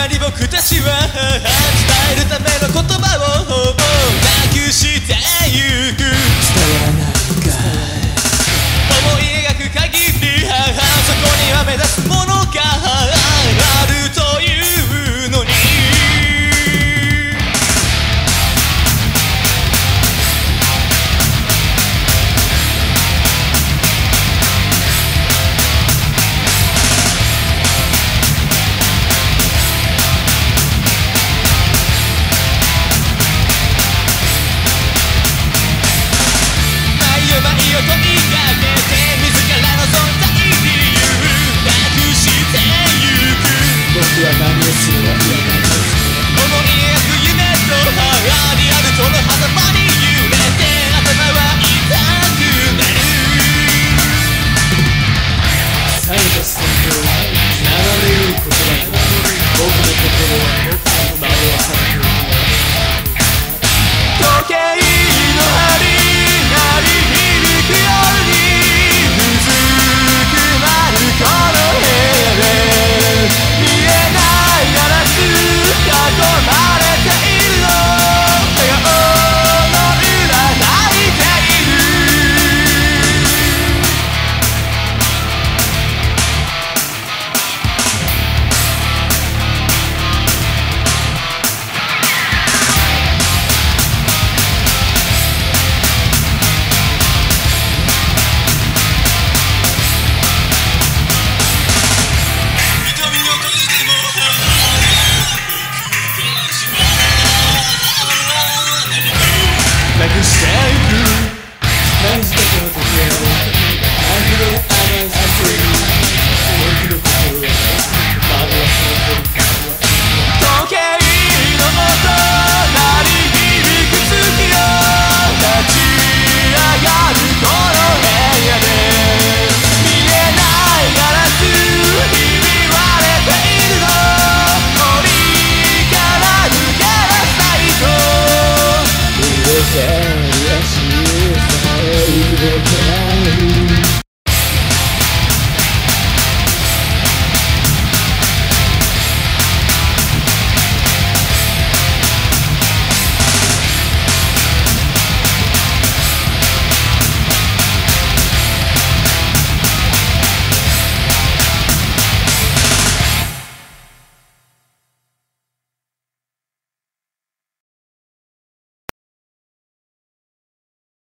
なに僕たちは伝えるための言葉をもなくしてゆく